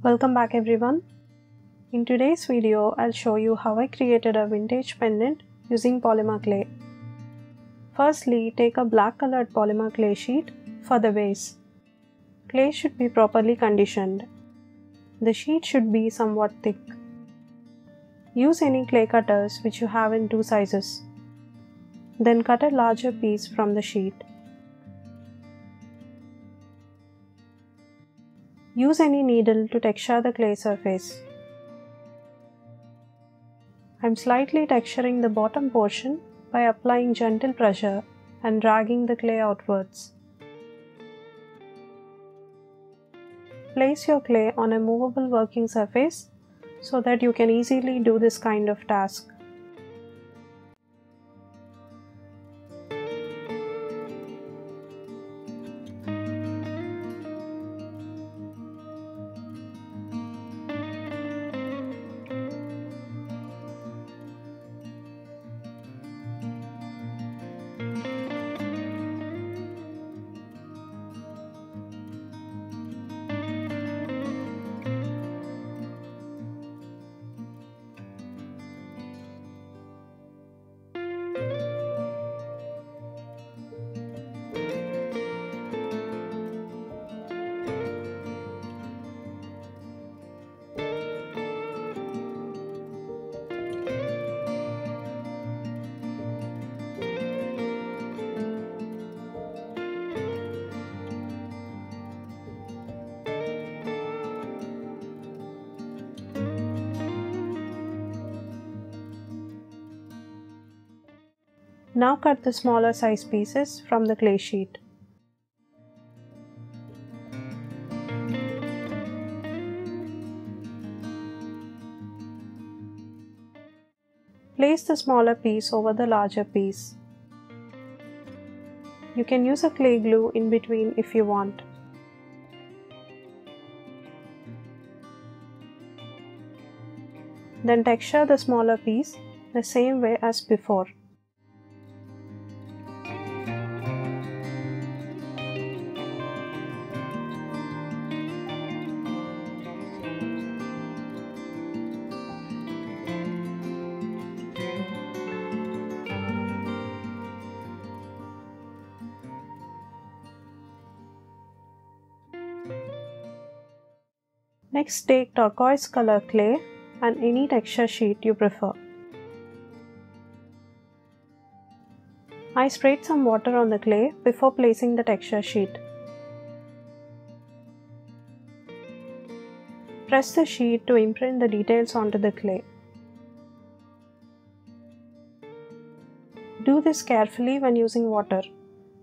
Welcome back everyone. In today's video, I'll show you how I created a vintage pendant using polymer clay. Firstly, take a black colored polymer clay sheet for the base. Clay should be properly conditioned. The sheet should be somewhat thick. Use any clay cutters which you have in two sizes. Then cut a larger piece from the sheet. Use any needle to texture the clay surface. I'm slightly texturing the bottom portion by applying gentle pressure and dragging the clay outwards. Place your clay on a movable working surface so that you can easily do this kind of task. Now cut the smaller size pieces from the clay sheet. Place the smaller piece over the larger piece. You can use a clay glue in between if you want. Then texture the smaller piece the same way as before. Next take turquoise color clay and any texture sheet you prefer. I sprayed some water on the clay before placing the texture sheet. Press the sheet to imprint the details onto the clay. Do this carefully when using water.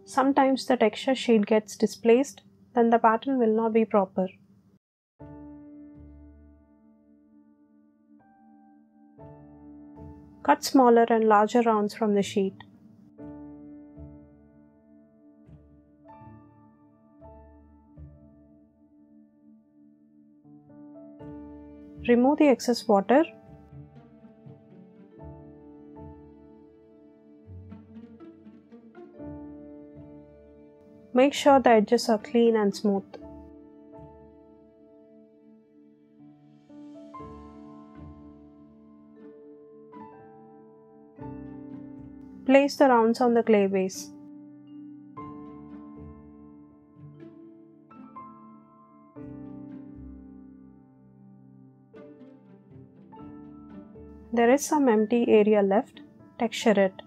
Sometimes the texture sheet gets displaced, then the pattern will not be proper. Cut smaller and larger rounds from the sheet. Remove the excess water. Make sure the edges are clean and smooth. Place the rounds on the clay base. There is some empty area left, texture it.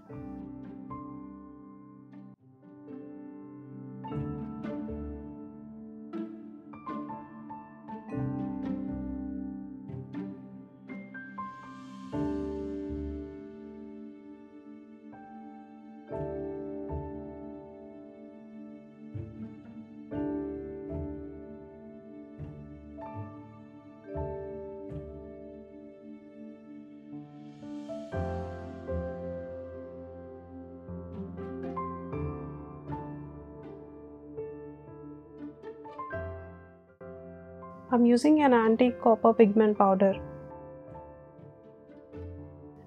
I'm using an antique copper pigment powder.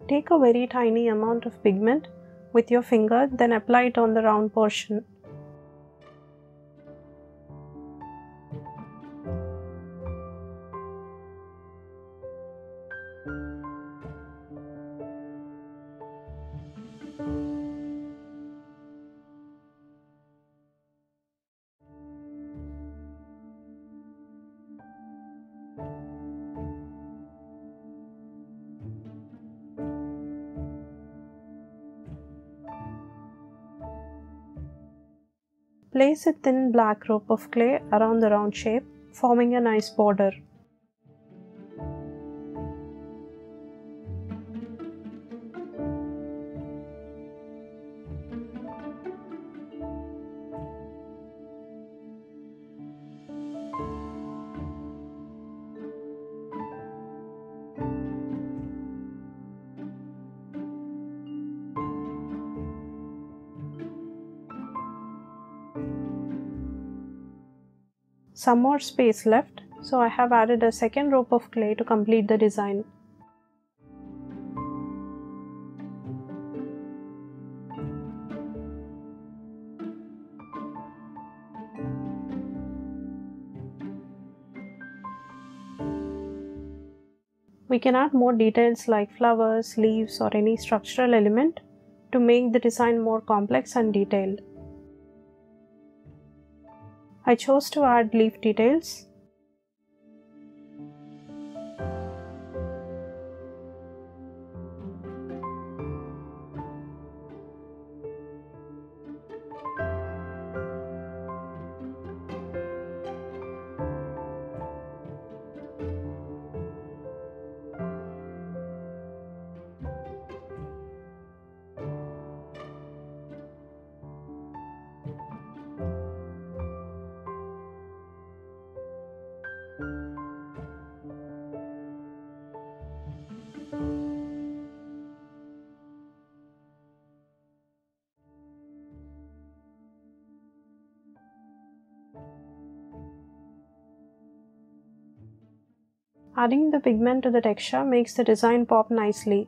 Take a very tiny amount of pigment with your finger then apply it on the round portion. Place a thin black rope of clay around the round shape, forming a nice border. Some more space left so I have added a second rope of clay to complete the design. We can add more details like flowers, leaves or any structural element to make the design more complex and detailed. I chose to add leaf details. Adding the pigment to the texture makes the design pop nicely.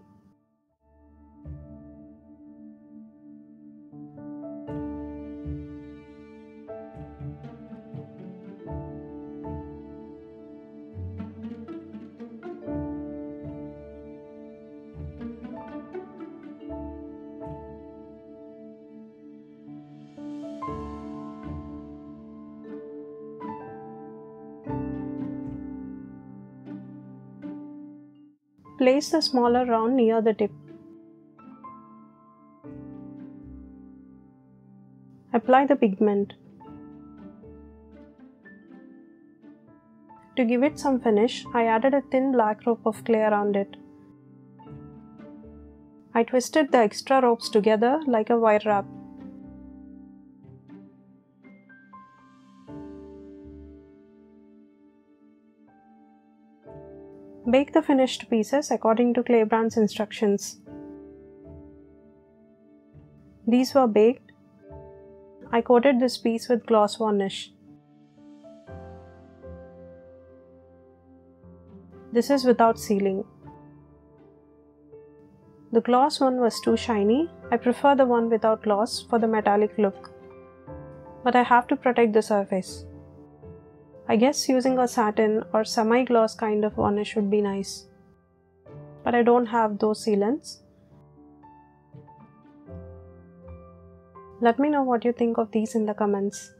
Place the smaller round near the tip. Apply the pigment. To give it some finish, I added a thin black rope of clay around it. I twisted the extra ropes together like a wire wrap. Bake the finished pieces according to Claybrand's instructions. These were baked. I coated this piece with gloss varnish. This is without sealing. The gloss one was too shiny. I prefer the one without gloss for the metallic look. But I have to protect the surface. I guess using a satin or semi-gloss kind of varnish would be nice. But I don't have those sealants. Let me know what you think of these in the comments.